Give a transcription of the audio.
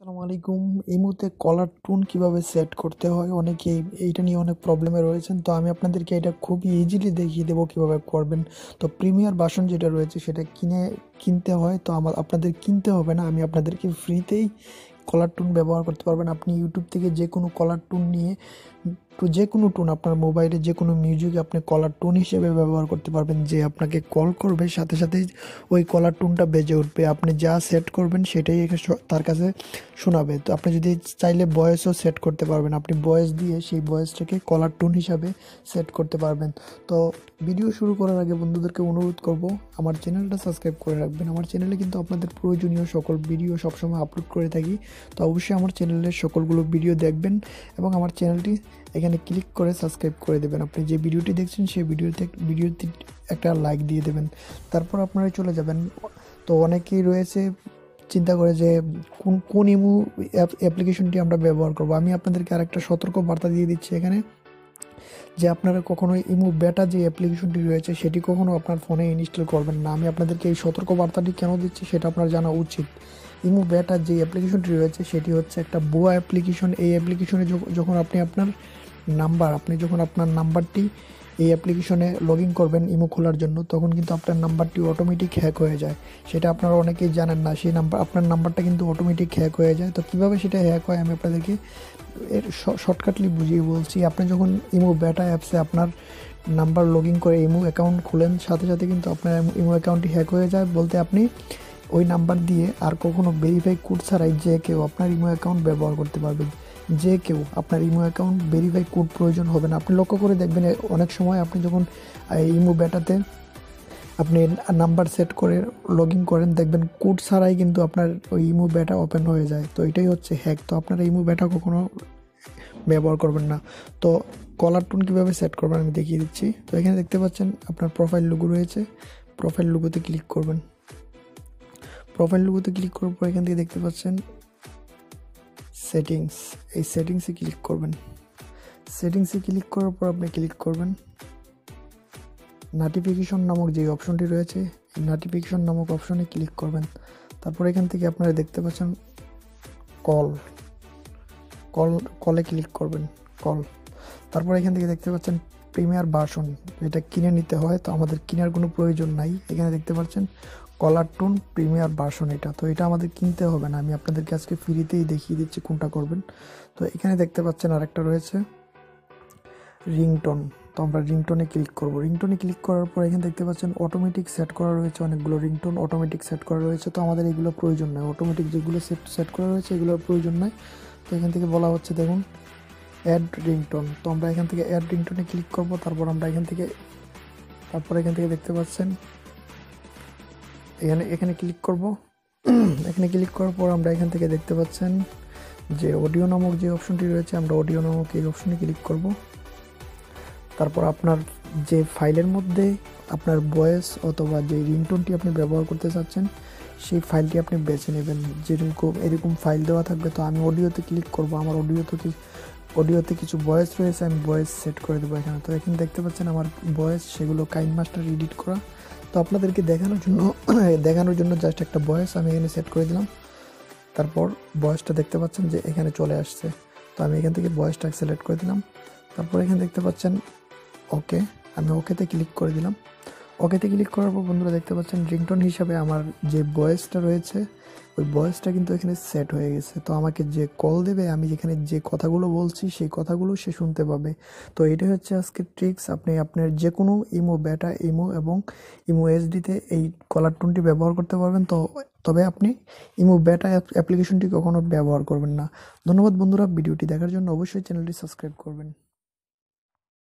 আসসালামু আলাইকুম এই মুহূর্তে কলার টুন কীভাবে সেট করতে হয়? অনেকেই এইটা নিয়ে অনেক প্রবলেমে রয়েছেন। তো আমি আপনাদেরকে এটা খুবই ইজিলি দেখিয়ে দেবো কীভাবে করবেন। তো প্রিমিয়ার বাসন যেটা রয়েছে সেটা কিনে কিনতে হয়। তো আমার আপনাদের কিনতে হবে না। আমি আপনাদেরকে ফ্রিতেই কলার টুন ব্যবহার করতে পারবেন আপনি ইউটিউব থেকে যে কোনো কলার টুন নিয়ে যে কোনো টোন আপনার মোবাইলে যে কোনো মিউজিক আপনি কলার টোন হিসেবে ব্যবহার করতে পারবেন, যে আপনাকে কল করবে, সাথে সাথেই ওই কলার টোনটা বেজে উঠবে। আপনি যা সেট করবেন, সেটাই তার কাছে শোনাবে। তো আপনি যদি চাইলে ভয়েসও সেট করতে পারবেন। আপনি ভয়েস দিয়ে সেই ভয়েসটাকে কলার টোন হিসাবে সেট করতে পারবেন। তো ভিডিও শুরু করার আগে বন্ধুদেরকে অনুরোধ করব, আমার চ্যানেলটা সাবস্ক্রাইব করে রাখবেন। আমার চ্যানেলে কিন্তু আপনাদের প্রয়োজনীয় সকল ভিডিও সবসময় আপলোড করে থাকি। তো অবশ্যই আমার চ্যানেলের সকলগুলো ভিডিও দেখবেন এবং আমার চ্যানেলটি এখানে ক্লিক করে সাবস্ক্রাইব করে দেবেন। আপনি যে ভিডিওটি দেখছেন, সেই ভিডিওতে ভিডিওতে একটা লাইক দিয়ে দেবেন। তারপর আপনারা চলে যাবেন। তো অনেকেই রয়েছে চিন্তা করে যে কোন কোন ইমু অ্যাপ্লিকেশনটি আমরা ব্যবহার করব। আমি আপনাদেরকে আরেকটা সতর্ক বার্তা দিয়ে দিচ্ছি এখানে যে আপনারা কখনো ইমু বেটা যে অ্যাপ্লিকেশনটি রয়েছে, সেটি কখনো আপনার ফোনে ইনস্টল করবেন না। আমি আপনাদেরকে এই সতর্ক বার্তাটি কেন দিচ্ছি সেটা আপনার জানা উচিত। ইমু বেটা যে অ্যাপ্লিকেশনটি রয়েছে, সেটি হচ্ছে একটা বুয়া অ্যাপ্লিকেশন এই অ্যাপ্লিকেশনে যখন আপনি আপনার নাম্বার, আপনি যখন আপনার নাম্বারটি এই অ্যাপ্লিকেশনে লগ ইন করবেন ইমো খোলার জন্য, তখন কিন্তু আপনার নাম্বারটি অটোমেটিক হ্যাক হয়ে যায়। সেটা আপনারা অনেকেই জানেন না, সেই নাম্বার, আপনার নাম্বারটা কিন্তু অটোমেটিক হ্যাক হয়ে যায়। তো কীভাবে সেটা হ্যাক হয় আমি আপনাদেরকে এর শর্টকাটলি বুঝিয়ে বলছি। আপনি যখন ইমো বেটা অ্যাপসে আপনার নাম্বার লগ ইন করে ইমো অ্যাকাউন্ট খুলেন, সাথে সাথে কিন্তু আপনার ইমো অ্যাকাউন্টটি হ্যাক হয়ে যায়। বলতে আপনি ওই নাম্বার দিয়ে আর কখনো ভেরিফাই কোড ছাড়াই যে কেউ আপনার ইমো অ্যাকাউন্ট ব্যবহার করতে পারবে। যে কেউ আপনার ইমো অ্যাকাউন্ট ভেরিফাই কোড প্রয়োজন হবে না। আপনি লক্ষ্য করে দেখবেন অনেক সময় আপনি যখন ইমো ব্যাটাতে আপনি নাম্বার সেট করে লগ ইন করেন, দেখবেন কোড ছাড়াই কিন্তু আপনার ওই ইমো ব্যাটা ওপেন হয়ে যায়। তো এটাই হচ্ছে হ্যাক তো আপনারা ইমো ব্যাটা কখনো ব্যবহার করবেন না। তো কলার টোন কীভাবে সেট করবেন আমি দেখিয়ে দিচ্ছি। তো এখানে দেখতে পাচ্ছেন আপনার প্রোফাইল লুগো রয়েছে। প্রোফাইল লুগোতে ক্লিক করবেন। প্রোফাইল লুগোতে ক্লিক করার পর এখান থেকে দেখতে পাচ্ছেন সেটিংস এই সেটিংসে ক্লিক করবেন। সেটিংসে ক্লিক করার পর আপনি ক্লিক করবেন। নোটিফিকেশন নামক যে অপশনটি রয়েছে, এই নোটিফিকেশন নামক অপশনে ক্লিক করবেন। তারপর এখান থেকে আপনারা দেখতে পাচ্ছেন কল কল কলে ক্লিক করবেন কল তারপর এখান থেকে দেখতে পাচ্ছেন প্রিমিয়ার বাসন এটা কিনে নিতে হয়, তো আমাদের কেনার কোনো প্রয়োজন নাই। এখানে দেখতে পাচ্ছেন কলার টোন প্রিমিয়ার বাসন এটা। তো এটা আমাদের কিনতে হবে না। আমি আপনাদেরকে আজকে ফ্রিতেই দেখিয়ে দিচ্ছি কোনটা করবেন। তো এখানে দেখতে পাচ্ছেন আরেকটা রয়েছে রিংটোন। তো আমরা রিংটোনে ক্লিক করব। রিংটোনে ক্লিক করার পর এখানে দেখতে পাচ্ছেন অটোমেটিক সেট করা রয়েছে অনেকগুলো রিংটোন, অটোমেটিক সেট করা রয়েছে। তো আমাদের এগুলো প্রয়োজন নয় অটোমেটিক যেগুলো সেট সেট করা রয়েছে এগুলোর প্রয়োজন নয় তো এখান থেকে বলা হচ্ছে দেখুন, অ্যাড রিংটোন। তো আমরা এখান থেকে অ্যাড রিংটোনে ক্লিক করব। তারপর আমরা এখান থেকে, তারপর এখান থেকে দেখতে পাচ্ছেন এখানে এখানে ক্লিক করব। এখানে ক্লিক করার পর আমরা এখান থেকে দেখতে পাচ্ছেন যে অডিও নামক যে অপশনটি রয়েছে, আমরা অডিও নামক এই অপশনে ক্লিক করব। তারপর আপনার যে ফাইলের মধ্যে আপনার ভয়েস অথবা যে রিংটোনটি আপনি ব্যবহার করতে চাচ্ছেন, সেই ফাইলটি আপনি বেছে নেবেন। যেরকম, এরকম ফাইল দেওয়া থাকবে, তো আমি অডিওতে ক্লিক করব। আমার অডিওতে অডিওতে কিছু ভয়েস রয়েছে, আমি ভয়েস সেট করে দেবো এখানে। তো এখানে দেখতে পাচ্ছেন আমার ভয়েস সেগুলো কাইন মাস্টার এডিট করা। তো আপনাদেরকে দেখানোর জন্য দেখানোর জন্য জাস্ট একটা ভয়েস আমি এখানে সেট করে দিলাম। তারপর ভয়েসটা দেখতে পাচ্ছেন যে এখানে চলে আসছে। তো আমি এখান থেকে ভয়েসটা সিলেক্ট করে দিলাম। তারপর এখানে দেখতে পাচ্ছেন ওকে আমি ওকেতে ক্লিক করে দিলাম। ওকেতে ক্লিক করার পর বন্ধুরা দেখতে পাচ্ছেন রিংটোন হিসাবে আমার যে ভয়েসটা রয়েছে, ওই ভয়েসটা কিন্তু এখানে সেট হয়ে গেছে। তো আমাকে যে কল দেবে, আমি যেখানে যে কথাগুলো বলছি, সেই কথাগুলো সে শুনতে পাবে। তো এটাই হচ্ছে আজকে ট্রিক্স আপনি আপনার যে কোনো ইমো ব্যাটা ইমো এবং ইমো এসডিতে এই কলার টোনটি ব্যবহার করতে পারবেন। তো তবে আপনি ইমো ব্যাটা অ্যাপ্লিকেশনটি কখনো ব্যবহার করবেন না। ধন্যবাদ বন্ধুরা। ভিডিওটি দেখার জন্য অবশ্যই চ্যানেলটি সাবস্ক্রাইব করবেন।